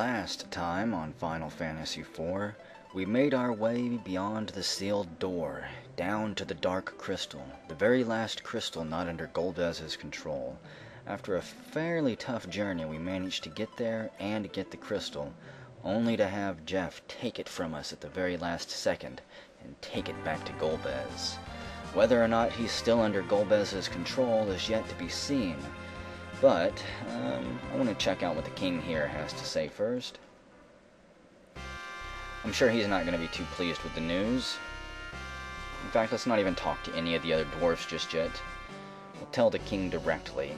Last time on Final Fantasy IV, we made our way beyond the sealed door, down to the Dark Crystal, the very last crystal not under Golbez's control. After a fairly tough journey, we managed to get there and get the crystal, only to have Jeff take it from us at the very last second and take it back to Golbez. Whether or not he's still under Golbez's control is yet to be seen, but um, I want to check out what the king here has to say first. I'm sure he's not going to be too pleased with the news. In fact, let's not even talk to any of the other dwarfs just yet. We'll tell the king directly.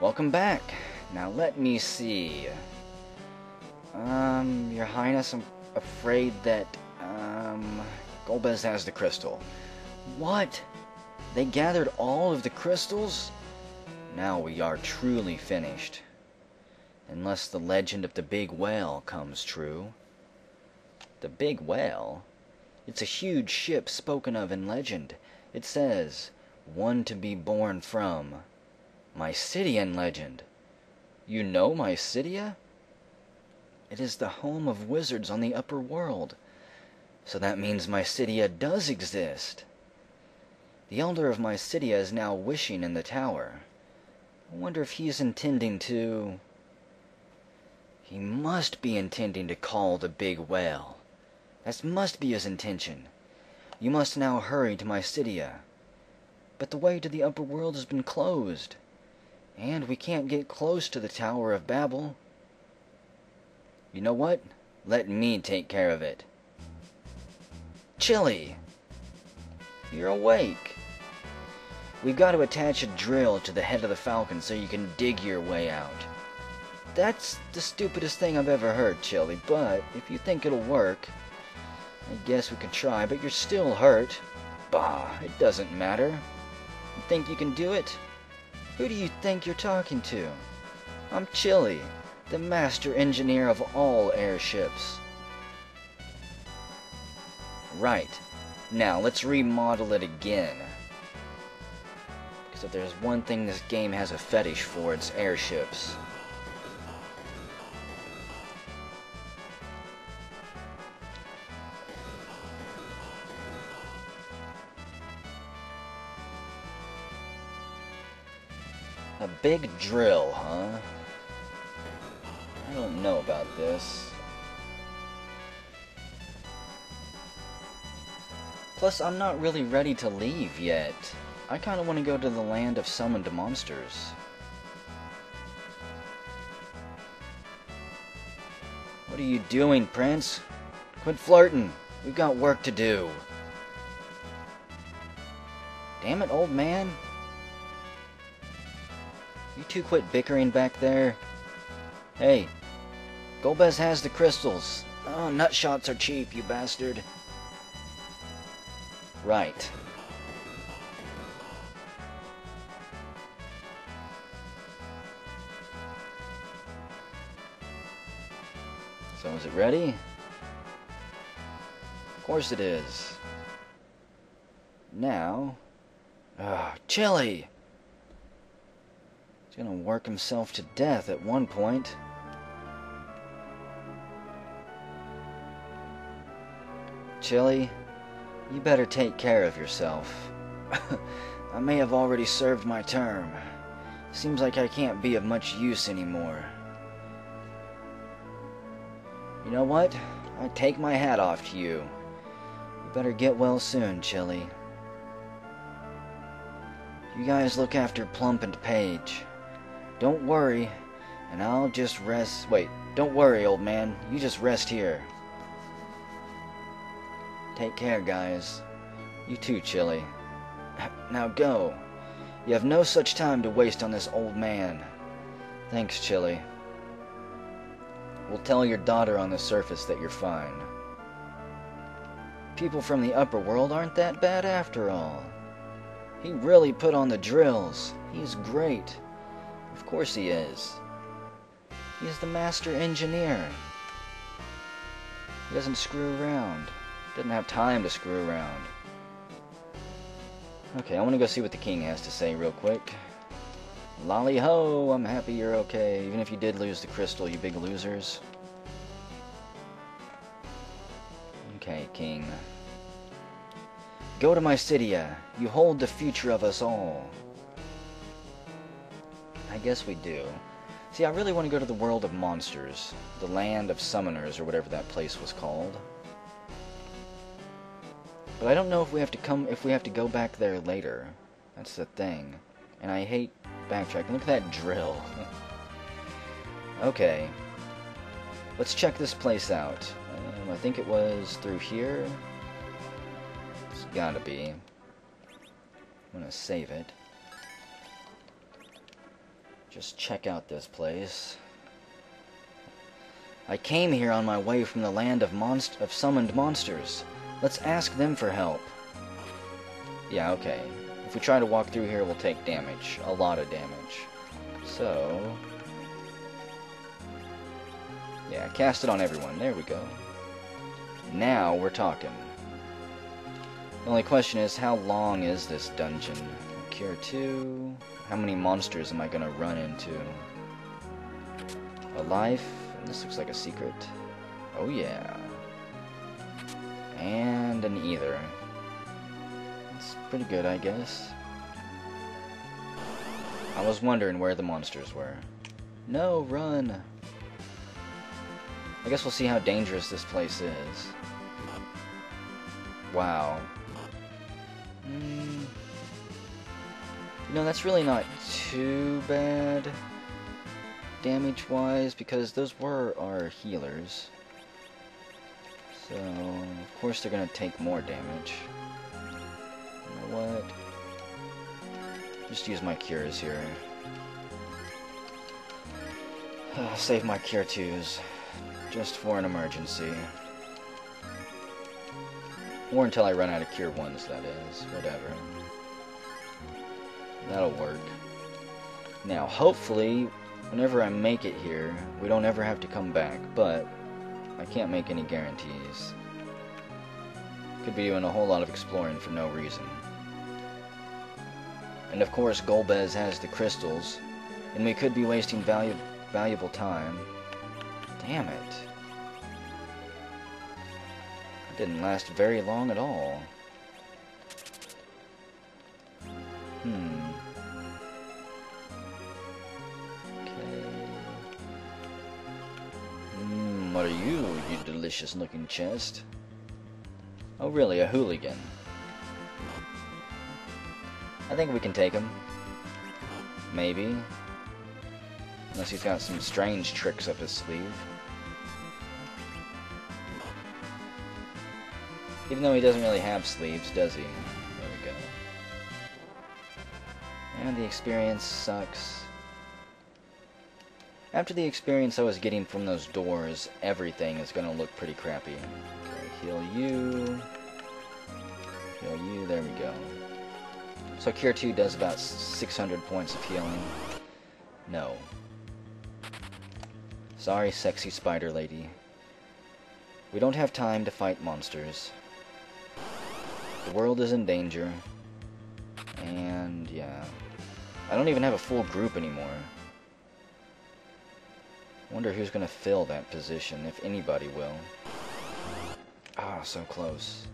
Welcome back. Now let me see. Um, your highness, I'm afraid that, um, Golbez has the crystal. What? They gathered all of the crystals? Now we are truly finished. Unless the legend of the big whale comes true. The big whale? It's a huge ship spoken of in legend. It says, one to be born from. my Mysidian legend. You know my Mysidia? It is the home of wizards on the upper world. So that means Mysidia does exist. The Elder of Mysidia is now wishing in the tower. I wonder if he is intending to... He must be intending to call the big whale. That must be his intention. You must now hurry to Mysidia. Uh, but the way to the upper world has been closed. And we can't get close to the Tower of Babel. You know what? Let me take care of it. Chili! You're awake. We've got to attach a drill to the head of the falcon so you can dig your way out. That's the stupidest thing I've ever heard, Chili, but if you think it'll work, I guess we can try, but you're still hurt. Bah, it doesn't matter. You think you can do it? Who do you think you're talking to? I'm Chili, the master engineer of all airships. Right. Now, let's remodel it again. Because if there's one thing this game has a fetish for, it's airships. A big drill, huh? I don't know about this. Plus, I'm not really ready to leave yet. I kind of want to go to the land of summoned monsters. What are you doing, Prince? Quit flirting. We've got work to do. Damn it, old man. You two quit bickering back there. Hey, Golbez has the crystals. Oh, nutshots are cheap, you bastard. Right. Ready? Of course it is. Now... Ugh, Chili! He's gonna work himself to death at one point. Chili, you better take care of yourself. I may have already served my term. Seems like I can't be of much use anymore. You know what? I take my hat off to you. You better get well soon, Chili. You guys look after Plump and Paige. Don't worry, and I'll just rest. Wait, don't worry, old man. You just rest here. Take care, guys. You too, Chili. Now go. You have no such time to waste on this old man. Thanks, Chili. We'll tell your daughter on the surface that you're fine. People from the upper world aren't that bad after all. He really put on the drills. He's great. Of course he is. He's the master engineer. He doesn't screw around. Doesn't have time to screw around. Okay, I want to go see what the king has to say real quick. Lali-ho, I'm happy you're okay. Even if you did lose the crystal, you big losers. Okay, King. Go to Mysidia. You hold the future of us all. I guess we do. See, I really want to go to the world of monsters. The land of summoners, or whatever that place was called. But I don't know if we have to come if we have to go back there later. That's the thing. And I hate backtracking. Look at that drill. okay. Let's check this place out. Um, I think it was through here. It's gotta be. I'm gonna save it. Just check out this place. I came here on my way from the land of monst of summoned monsters. Let's ask them for help. Yeah, okay. If we try to walk through here, we'll take damage. A lot of damage. So... Yeah, cast it on everyone. There we go. Now we're talking. The only question is, how long is this dungeon? Cure 2... How many monsters am I gonna run into? A life? This looks like a secret. Oh yeah. And an ether. It's pretty good, I guess. I was wondering where the monsters were. No, run! I guess we'll see how dangerous this place is. Wow. Mm. Know, that's really not too bad damage-wise, because those were our healers. So, of course they're gonna take more damage. What? Just use my cures here. Uh, save my cure twos. Just for an emergency. Or until I run out of cure ones, that is. Whatever. That'll work. Now, hopefully, whenever I make it here, we don't ever have to come back, but I can't make any guarantees. Could be doing a whole lot of exploring for no reason. And of course, Golbez has the crystals, and we could be wasting valu valuable time. Damn it. It didn't last very long at all. Hmm. Okay. Mm, what are you, you delicious looking chest? Oh really, a hooligan. I think we can take him. Maybe. Unless he's got some strange tricks up his sleeve. Even though he doesn't really have sleeves, does he? There we go. And the experience sucks. After the experience I was getting from those doors, everything is going to look pretty crappy. Okay, heal you. Heal you, there we go. So Cure 2 does about 600 points of healing. No. Sorry, sexy spider lady. We don't have time to fight monsters. The world is in danger. And, yeah. I don't even have a full group anymore. Wonder who's gonna fill that position, if anybody will. Ah, so close.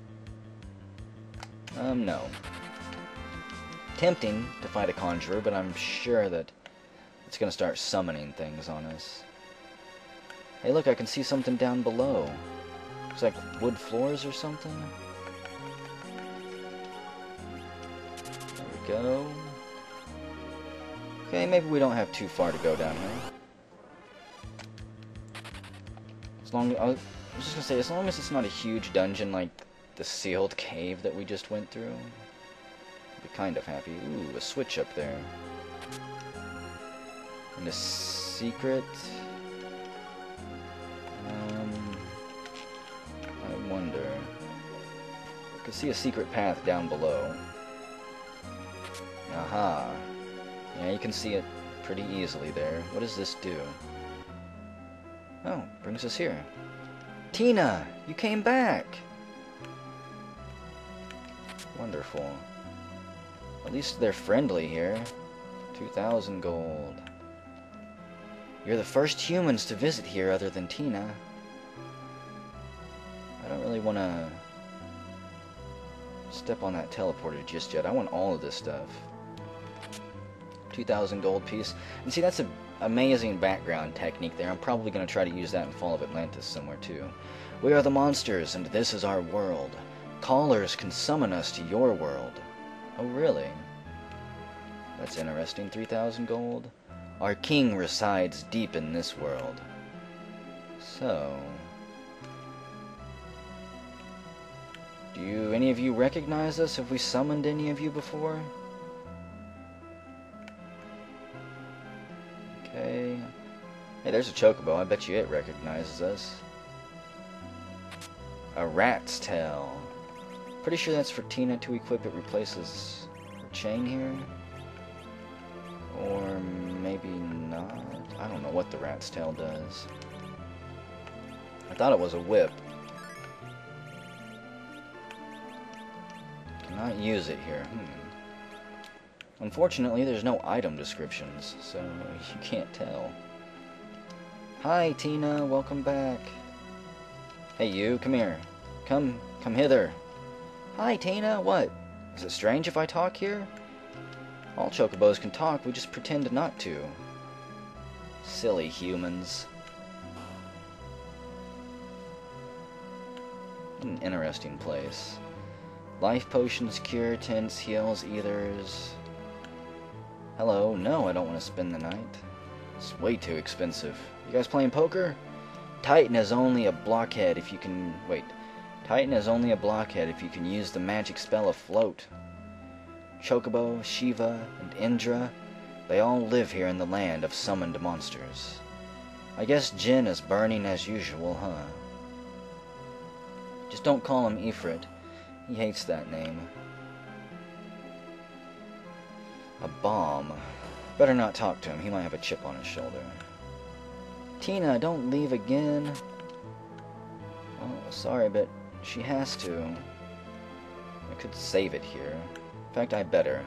Um, no. Tempting to fight a conjurer, but I'm sure that it's gonna start summoning things on us. Hey look, I can see something down below. Looks like wood floors or something. There we go. Okay, maybe we don't have too far to go down here. As long I was just gonna say, as long as it's not a huge dungeon like the sealed cave that we just went through, be kind of happy. Ooh, a switch up there. And a secret. Um, I wonder. I could see a secret path down below. Aha. Yeah, you can see it pretty easily there. What does this do? Oh, brings us here. Tina, you came back! Wonderful. At least they're friendly here. 2,000 gold. You're the first humans to visit here other than Tina. I don't really want to step on that teleporter just yet. I want all of this stuff. 2,000 gold piece. And see, that's an amazing background technique there. I'm probably going to try to use that in Fall of Atlantis somewhere too. We are the monsters, and this is our world. Callers can summon us to your world. Oh, really? That's interesting. 3,000 gold. Our king resides deep in this world. So... Do you, any of you recognize us? Have we summoned any of you before? Okay. Hey, there's a chocobo. I bet you it recognizes us. A rat's tail. Pretty sure that's for Tina to equip. It replaces chain here. Or maybe not. I don't know what the rat's tail does. I thought it was a whip. Cannot use it here. Hmm. Unfortunately, there's no item descriptions, so you can't tell. Hi, Tina. Welcome back. Hey, you. Come here. Come, come hither. Hi, Tina. What? Is it strange if I talk here? All chocobos can talk, we just pretend not to. Silly humans. An interesting place. Life potions, cure, tents, heals, ethers. Hello, no, I don't want to spend the night. It's way too expensive. You guys playing poker? Titan is only a blockhead if you can... Wait. Titan is only a blockhead if you can use the magic spell of float. Chocobo, Shiva, and Indra, they all live here in the land of summoned monsters. I guess Jinn is burning as usual, huh? Just don't call him Ifrit. He hates that name. A bomb. Better not talk to him. He might have a chip on his shoulder. Tina, don't leave again. Oh, sorry, but she has to. I could save it here. In fact, I better.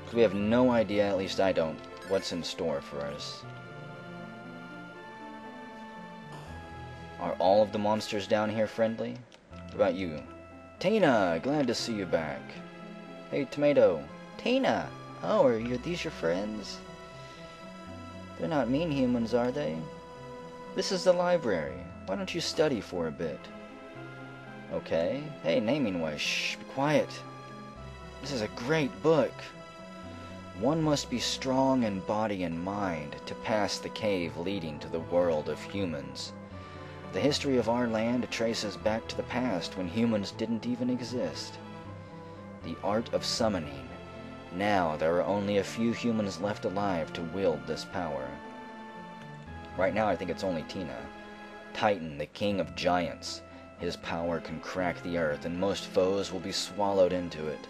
Because we have no idea, at least I don't, what's in store for us. Are all of the monsters down here friendly? What about you? Tina, glad to see you back. Hey, Tomato. Tina! Oh, are you, these your friends? They're not mean humans, are they? This is the library. Why don't you study for a bit? Okay. Hey, naming wise, shh, be quiet. This is a great book. One must be strong in body and mind to pass the cave leading to the world of humans. The history of our land traces back to the past when humans didn't even exist. The art of summoning now there are only a few humans left alive to wield this power. Right now I think it's only Tina. Titan, the king of giants. His power can crack the earth and most foes will be swallowed into it.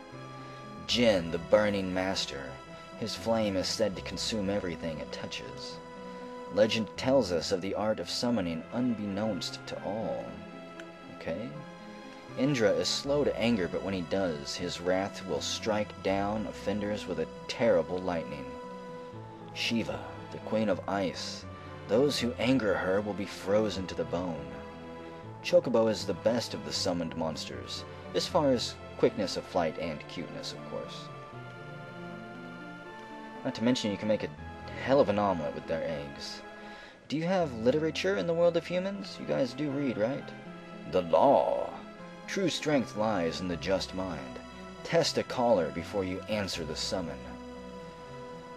Jinn, the burning master. His flame is said to consume everything it touches. Legend tells us of the art of summoning unbeknownst to all. Okay? Indra is slow to anger, but when he does, his wrath will strike down offenders with a terrible lightning. Shiva, the queen of ice, those who anger her will be frozen to the bone. Chocobo is the best of the summoned monsters, as far as quickness of flight and cuteness, of course. Not to mention you can make a hell of an omelet with their eggs. Do you have literature in the world of humans? You guys do read, right? The law, True strength lies in the just mind. Test a caller before you answer the summon.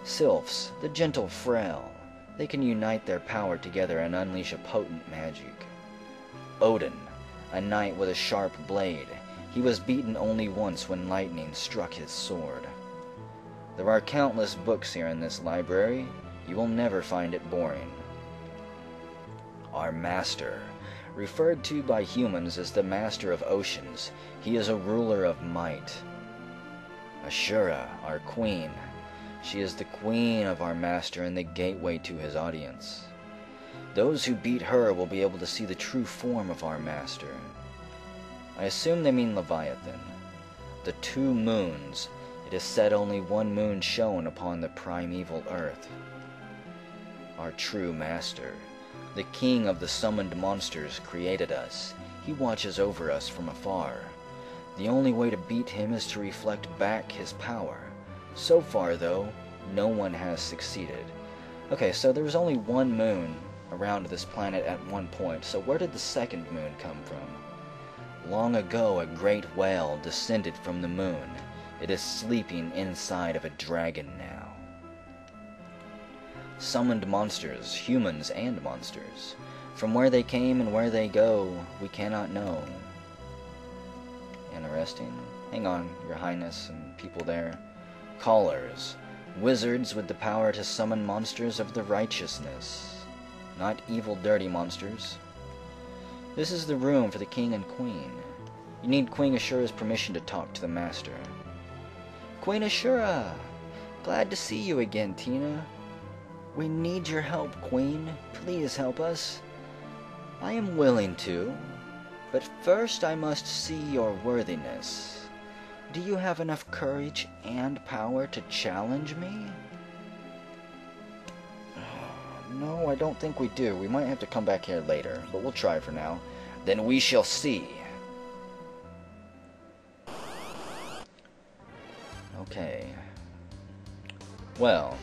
Sylphs, the gentle frail, they can unite their power together and unleash a potent magic. Odin, a knight with a sharp blade, he was beaten only once when lightning struck his sword. There are countless books here in this library. You will never find it boring. Our master, Referred to by humans as the master of oceans, he is a ruler of might. Ashura, our queen. She is the queen of our master and the gateway to his audience. Those who beat her will be able to see the true form of our master. I assume they mean Leviathan. The two moons, It is said only one moon shone upon the primeval earth. Our true master, the king of the summoned monsters, created us. He watches over us from afar. The only way to beat him is to reflect back his power. So far, though, no one has succeeded. Okay, so there was only one moon around this planet at one point, so where did the second moon come from? Long ago, a great whale descended from the moon. It is sleeping inside of a dragon now. Summoned monsters, humans and monsters. From where they came and where they go, we cannot know. Interesting. Hang on, Your Highness and people there. Callers. Wizards with the power to summon monsters of the righteousness. Not evil, dirty monsters. This is the room for the king and queen. You need Queen Ashura's permission to talk to the master. Queen Ashura! Glad to see you again, Tina. We need your help, Queen. Please help us. I am willing to, but first I must see your worthiness. Do you have enough courage and power to challenge me? No, I don't think we do. We might have to come back here later, but we'll try for now. Then we shall see. Okay. Well,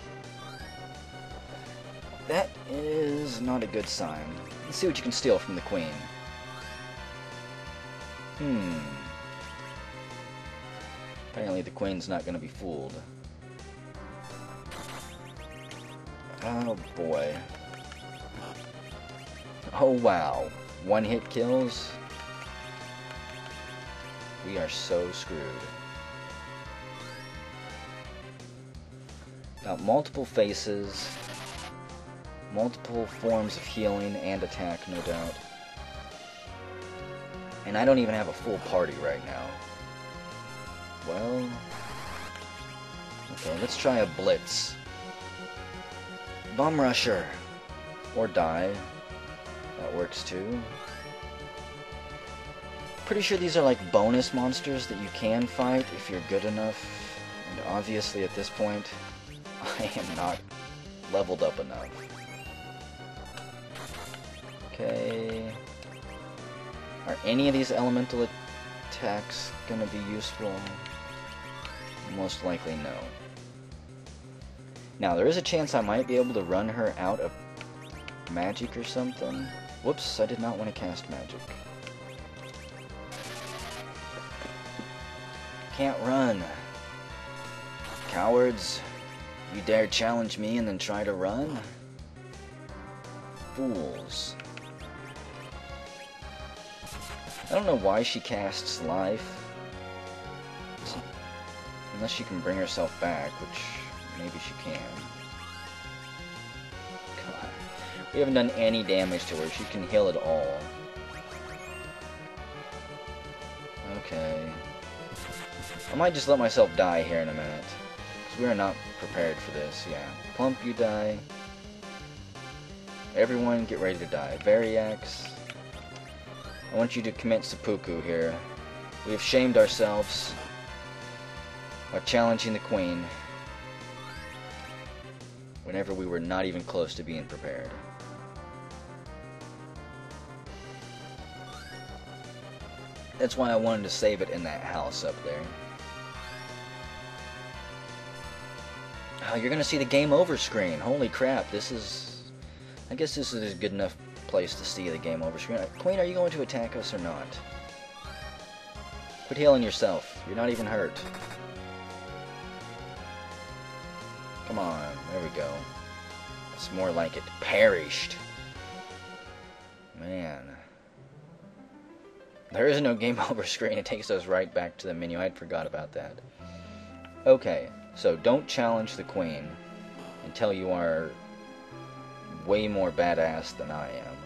that is not a good sign. Let's see what you can steal from the queen. Hmm. Apparently the queen's not going to be fooled. Oh boy. Oh wow. One hit kills? We are so screwed. Got multiple faces, multiple forms of healing and attack, no doubt. And I don't even have a full party right now. Well... Okay, let's try a blitz. Bum Rusher. Or die. That works too. Pretty sure these are like bonus monsters that you can fight if you're good enough. And obviously at this point, I am not leveled up enough. Okay. Are any of these elemental attacks gonna be useful? Most likely no. Now, there is a chance I might be able to run her out of magic or something. Whoops, I did not want to cast magic. Can't run. Cowards. You dare challenge me and then try to run? Fools. I don't know why she casts life. Unless she can bring herself back, which maybe she can. God. We haven't done any damage to her. She can heal it all. Okay. I might just let myself die here in a minute. Because we are not prepared for this, yeah. Plump, you die. Everyone get ready to die. Variax, I want you to commit seppuku here. We have shamed ourselves by challenging the queen whenever we were not even close to being prepared. That's why I wanted to save it in that house up there. Oh, you're gonna see the game over screen. Holy crap, this is... I guess this is a good enough place to see the game over screen. Queen, are you going to attack us or not? Quit healing yourself. You're not even hurt. Come on. There we go. It's more like it perished. Man. There is no game over screen. It takes us right back to the menu. I'd forgot about that. Okay, so don't challenge the queen until you are way more badass than I am.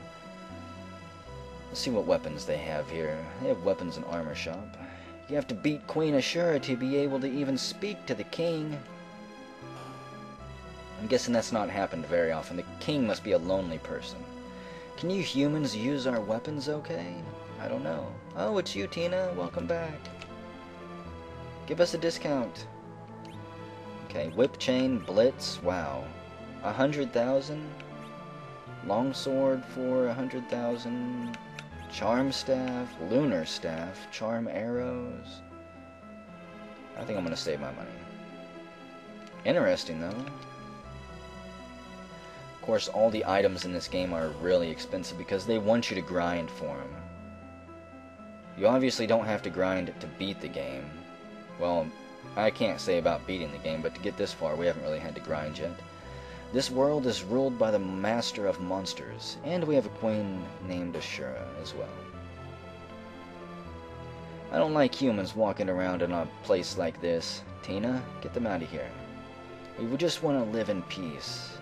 Let's see what weapons they have here. They have weapons and armor shop. You have to beat Queen Ashura to be able to even speak to the king. I'm guessing that's not happened very often. The king must be a lonely person. Can you humans use our weapons okay? I don't know. Oh, it's you, Tina. Welcome back. Give us a discount. Okay, whip chain, blitz, wow. A hundred thousand? Longsword for a hundred thousand. Charm staff, lunar staff, charm arrows. I think I'm gonna save my money. Interesting though. Of course, all the items in this game are really expensive because they want you to grind for them. You obviously don't have to grind to beat the game. Well, I can't say about beating the game, but to get this far, we haven't really had to grind yet. This world is ruled by the master of monsters, and we have a queen named Ashura as well. I don't like humans walking around in a place like this. Tina, get them out of here. We would just want to live in peace.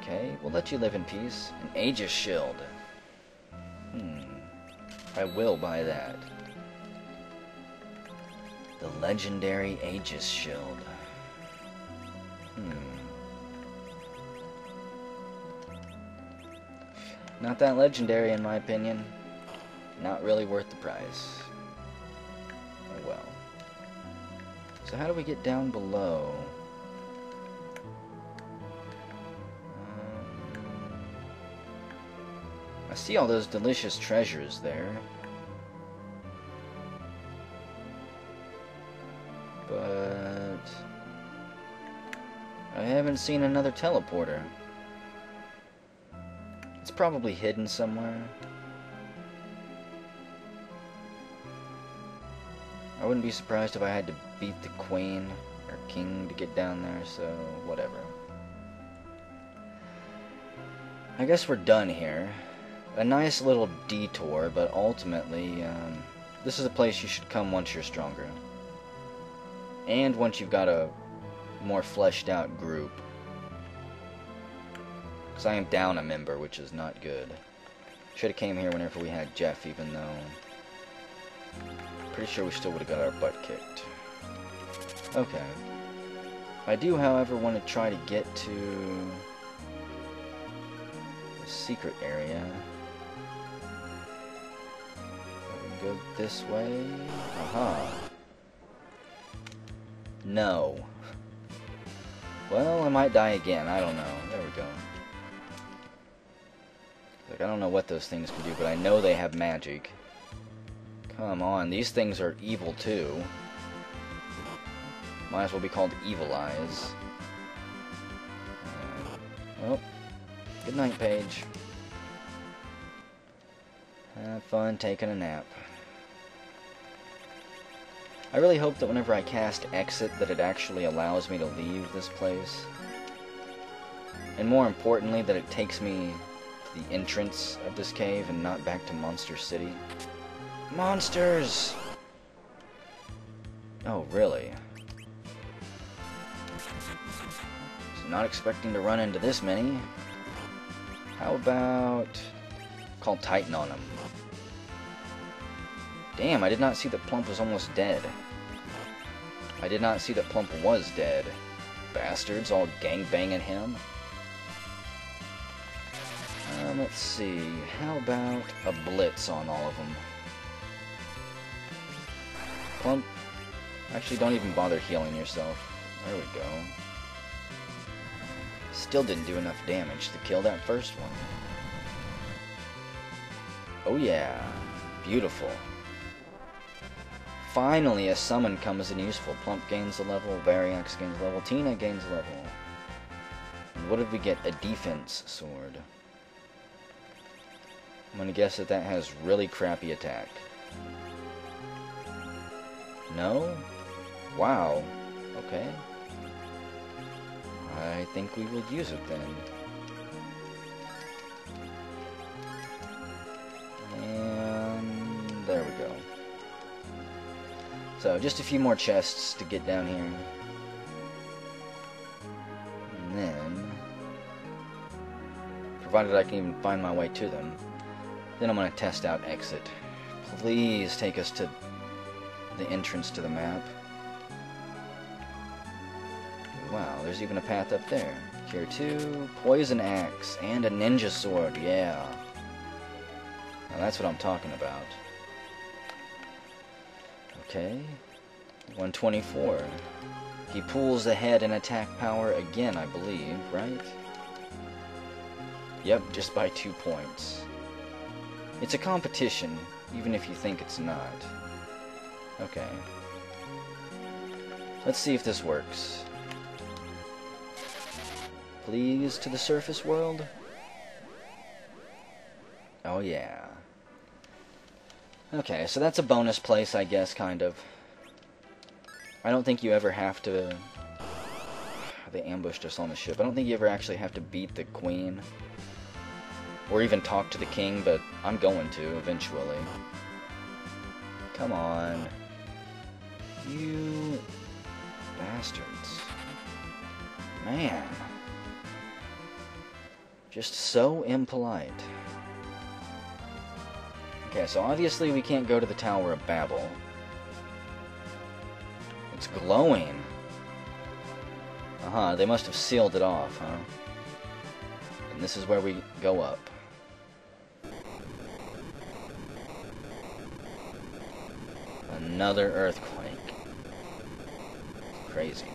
Okay, we'll let you live in peace. An Aegis shield. Hmm. I will buy that. The legendary Aegis shield. Hmm. Not that legendary in my opinion. Not really worth the price. Oh well. So how do we get down below? I see all those delicious treasures there. But... I haven't seen another teleporter. It's probably hidden somewhere. I wouldn't be surprised if I had to beat the queen or king to get down there, so whatever. I guess we're done here. A nice little detour, but ultimately, um, this is a place you should come once you're stronger. And once you've got a more fleshed out group. Because I am down a member, which is not good. Should have came here whenever we had Jeff, even though... Pretty sure we still would have got our butt kicked. Okay. I do, however, want to try to get to... the secret area. Go this way. Aha. No. Well, I might die again. I don't know. There we go. Like, I don't know what those things can do, but I know they have magic. Come on, these things are evil too. Might as well be called Evil Eyes. Uh, well, good night, Paige. Have fun taking a nap. I really hope that whenever I cast exit that it actually allows me to leave this place. And more importantly, that it takes me to the entrance of this cave and not back to Monster City. Monsters! Oh, really? Was not expecting to run into this many. How about... Call Titan on them. Damn, I did not see that Plump was almost dead. I did not see that Plump was dead. Bastards all gang-banging him. Um, let's see. How about a blitz on all of them? Plump, actually don't even bother healing yourself. There we go. Still didn't do enough damage to kill that first one. Oh yeah, beautiful. Finally, a summon comes in useful. Plump gains a level, Variax gains a level, Tina gains a level. And what did we get? A defense sword. I'm gonna guess that that has really crappy attack. No? Wow. Okay. I think we will use it then. And there we go. So, just a few more chests to get down here. And then, provided I can even find my way to them, then I'm going to test out exit. Please take us to the entrance to the map. Wow, there's even a path up there. Here too, poison axe, and a ninja sword, yeah. Now that's what I'm talking about. Okay. 124. He pulls ahead in attack power again, I believe, right? Yep, just by two points. It's a competition, even if you think it's not. Okay. Let's see if this works. Please to the surface world? Oh yeah. Okay, so that's a bonus place, I guess, kind of. I don't think you ever have to... They ambushed us on the ship. I don't think you ever actually have to beat the queen. Or even talk to the king, but I'm going to, eventually. Come on. You... bastards. Man. Just so impolite. Okay, so obviously we can't go to the Tower of Babel. It's glowing. Uh-huh, they must have sealed it off, huh? And this is where we go up. Another earthquake. Crazy.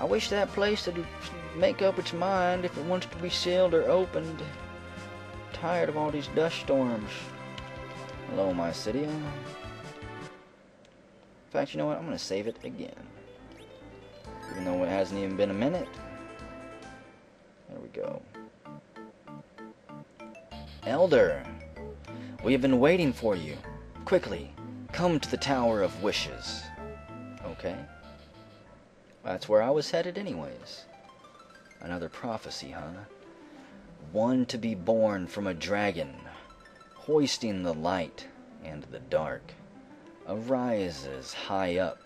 I wish that place would make up its mind if it wants to be sealed or opened. Tired of all these dust storms. Hello, Mysidia. In fact, you know what? I'm going to save it again. Even though it hasn't even been a minute. There we go. Elder, we have been waiting for you. Quickly, come to the Tower of Wishes. Okay. That's where I was headed anyways. Another prophecy, huh? One to be born from a dragon, hoisting the light and the dark, arises high up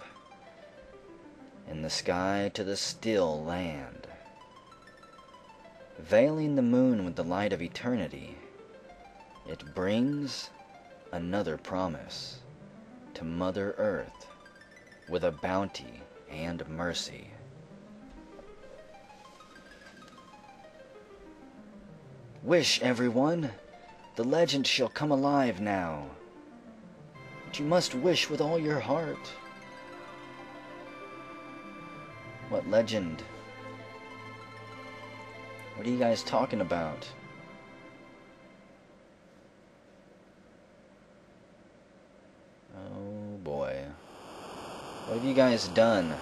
in the sky to the still land. Veiling the moon with the light of eternity, it brings another promise to Mother Earth with a bounty and mercy. Wish, everyone! The legend shall come alive now. But you must wish with all your heart. What legend? What are you guys talking about? Oh boy. What have you guys done?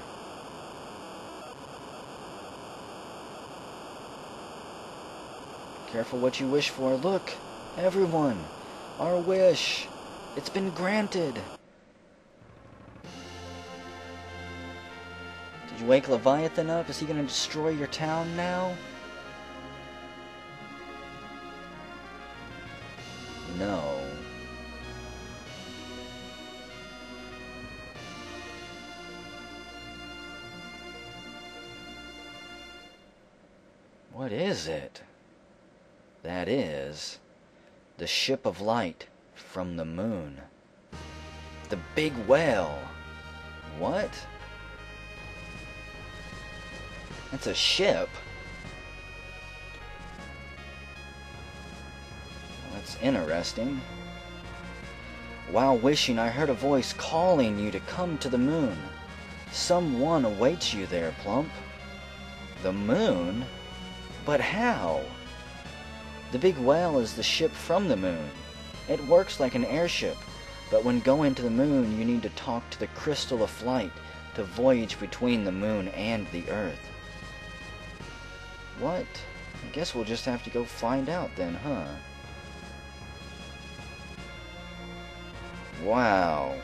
Careful what you wish for. Look, everyone, our wish. It's been granted. Did you wake Leviathan up? Is he going to destroy your town now? No. What is it? That is the ship of light from the moon. The big whale. What? That's a ship. Well, that's interesting. While wishing, I heard a voice calling you to come to the moon. Someone awaits you there, Plump. The moon? But how? The big whale is the ship from the moon. It works like an airship, but when going to the moon, you need to talk to the crystal of flight to voyage between the moon and the earth. What? I guess we'll just have to go find out then, huh? Wow.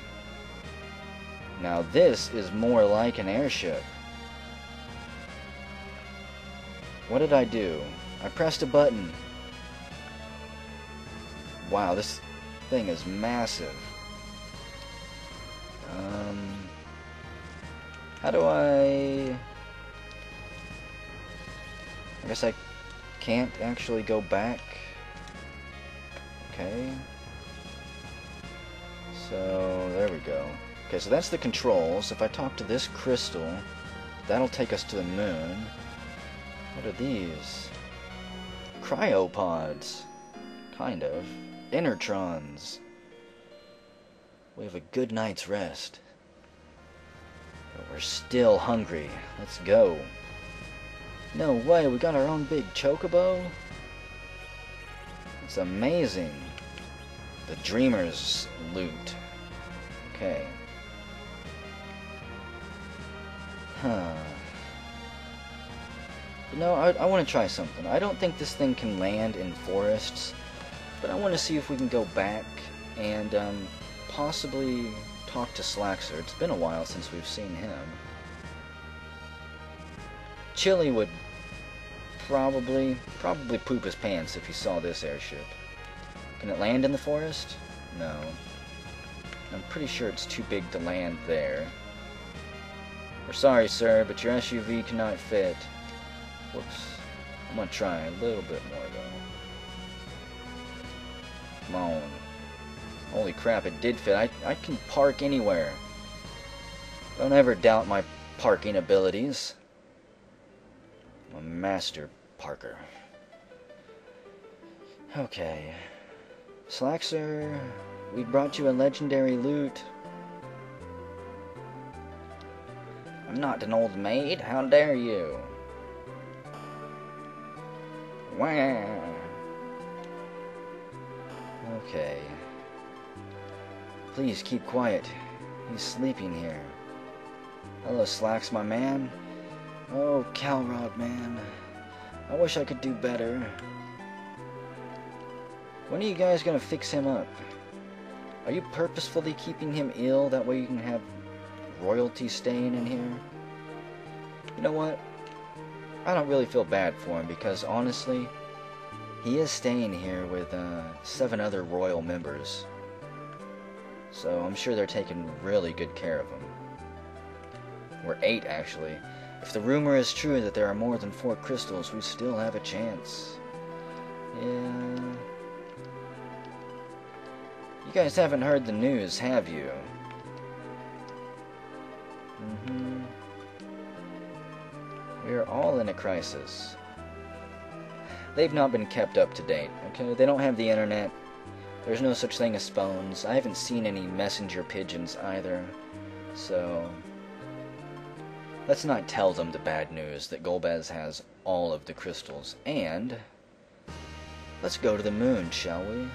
Now this is more like an airship. What did I do? I pressed a button Wow, this thing is massive. Um, how do I... I guess I can't actually go back. Okay. So, there we go. Okay, so that's the controls. If I talk to this crystal, that'll take us to the moon. What are these? Cryopods. Kind of. Inertrons. We have a good night's rest. But we're still hungry. Let's go. No way, we got our own big chocobo? It's amazing. The Dreamer's loot. Okay. Huh. You know, I, I want to try something. I don't think this thing can land in forests, but I want to see if we can go back and um, possibly talk to Slaxer. It's been a while since we've seen him. Chili would probably, probably poop his pants if he saw this airship. Can it land in the forest? No. I'm pretty sure it's too big to land there. We're sorry, sir, but your SUV cannot fit. Whoops. I'm gonna try a little bit more, though. Holy crap, it did fit. I, I can park anywhere. Don't ever doubt my parking abilities. I'm a master parker. Okay. Slaxer, we brought you a legendary loot. I'm not an old maid. How dare you? Wah. Okay. Please keep quiet. He's sleeping here. Hello, Slacks, my man. Oh, Calrod, man. I wish I could do better. When are you guys gonna fix him up? Are you purposefully keeping him ill? That way you can have royalty staying in here? You know what? I don't really feel bad for him because honestly, he is staying here with uh, seven other royal members. So I'm sure they're taking really good care of him. We're eight, actually. If the rumor is true that there are more than four crystals, we still have a chance. Yeah. You guys haven't heard the news, have you? Mm-hmm. We are all in a crisis. They've not been kept up to date, okay? They don't have the internet. There's no such thing as phones. I haven't seen any messenger pigeons either. So, let's not tell them the bad news that Golbez has all of the crystals. And, let's go to the moon, shall we?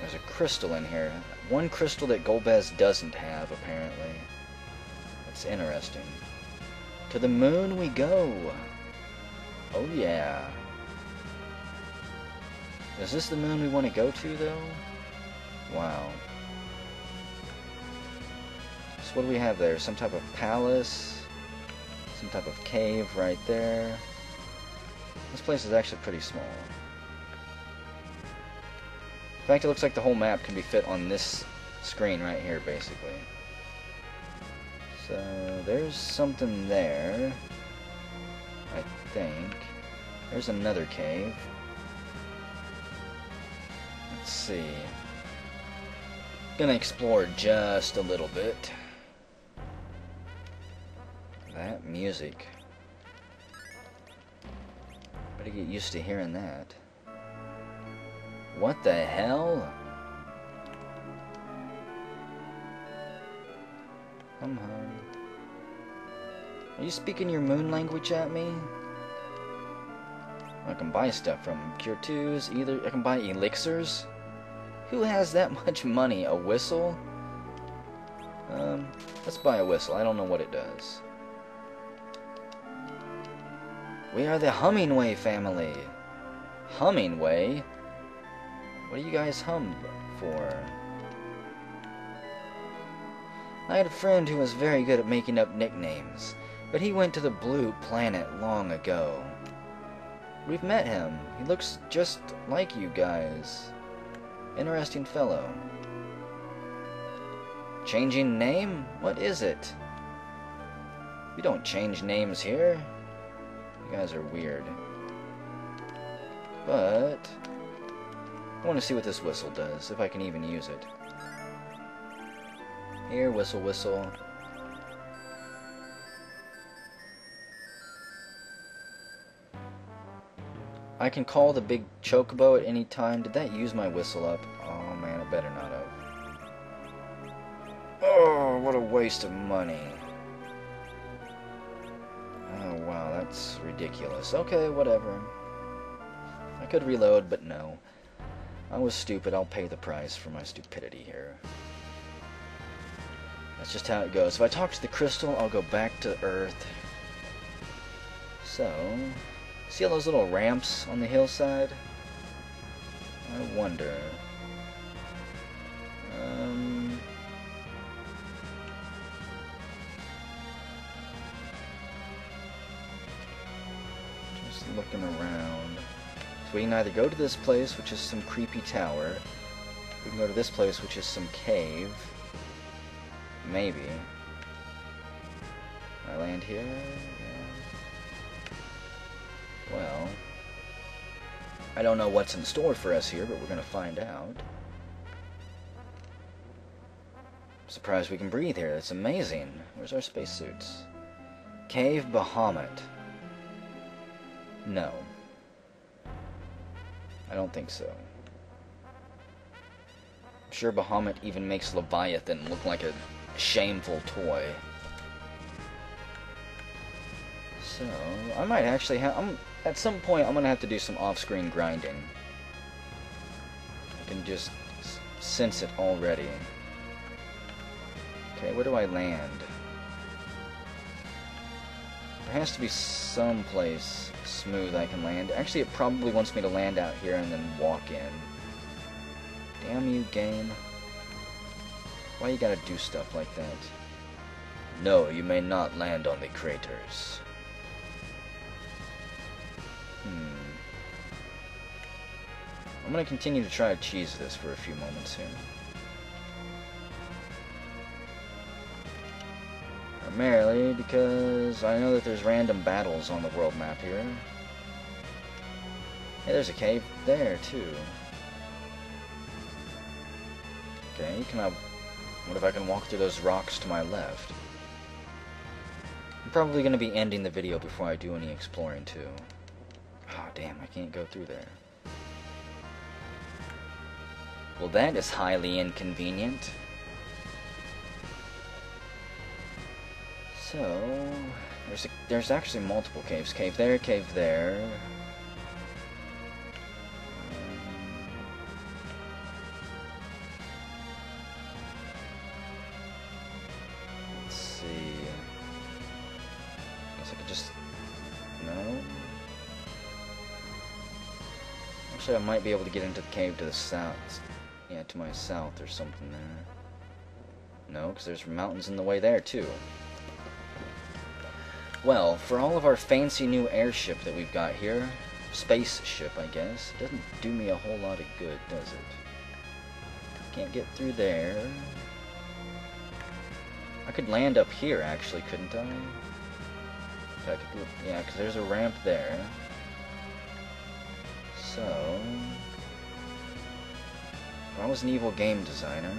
There's a crystal in here. One crystal that Golbez doesn't have, apparently. That's interesting. To the moon we go. Oh yeah. Is this the moon we want to go to, though? Wow. So what do we have there? Some type of palace? Some type of cave right there? This place is actually pretty small. In fact, it looks like the whole map can be fit on this screen right here, basically. So, there's something there. I think. There's another cave. Let's see. Gonna explore just a little bit. That music. Better get used to hearing that. What the hell? Come home. Are you speaking your moon language at me? I can buy stuff from Cure 2s, either I can buy elixirs. Who has that much money? A whistle? Um, let's buy a whistle. I don't know what it does. We are the Hummingway family. Hummingway? What do you guys hum for? I had a friend who was very good at making up nicknames, but he went to the Blue Planet long ago. We've met him. He looks just like you guys. Interesting fellow. Changing name? What is it? We don't change names here. You guys are weird. But... I want to see what this whistle does, if I can even use it. Here, whistle, whistle. I can call the big chocobo at any time. Did that use my whistle up? Oh man, I better not have. Oh! what a waste of money. Oh, wow, that's ridiculous. Okay, whatever. I could reload, but no. I was stupid. I'll pay the price for my stupidity here. That's just how it goes. If I talk to the crystal, I'll go back to Earth. So, see all those little ramps on the hillside? I wonder. Um, just looking around. So we can either go to this place, which is some creepy tower. We can go to this place, which is some cave. Maybe. I land here? Yeah. Well, I don't know what's in store for us here, but we're gonna find out. Surprised we can breathe here. That's amazing. Where's our spacesuits? Cave Bahamut. No. I don't think so. I'm sure Bahamut even makes Leviathan look like a shameful toy. So, I might actually have... I'm, at some point, I'm going to have to do some off-screen grinding. I can just sense it already. Okay, where do I land? There has to be some place smooth I can land. Actually, it probably wants me to land out here and then walk in. Damn you, game. Why you gotta do stuff like that? No, you may not land on the craters. Hmm. I'm gonna continue to try to cheese this for a few moments here. Primarily because I know that there's random battles on the world map here. Hey, there's a cave there, too. Okay, can I... What if I can walk through those rocks to my left? I'm probably going to be ending the video before I do any exploring, too. Oh, damn, I can't go through there. Well, that is highly inconvenient. So, there's a, there's actually multiple caves. Cave there, cave there. Might be able to get into the cave to the south. Yeah, to my south or something there. No, because there's mountains in the way there, too. Well, for all of our fancy new airship that we've got here, spaceship, I guess, doesn't do me a whole lot of good, does it? Can't get through there. I could land up here, actually, couldn't I? I could, yeah, because there's a ramp there. So... I was an evil game designer,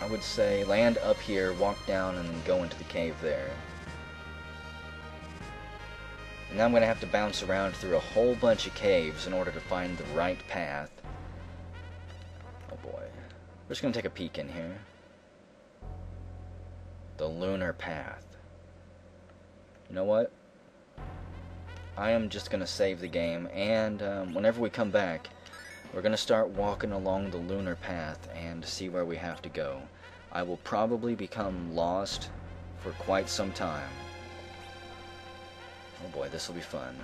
I would say land up here, walk down, and go into the cave there. And now I'm going to have to bounce around through a whole bunch of caves in order to find the right path. Oh boy. We're just going to take a peek in here. The Lunar Path. You know what? I am just going to save the game, and um, whenever we come back, we're going to start walking along the Lunar Path and see where we have to go. I will probably become lost for quite some time. Oh boy, this will be fun.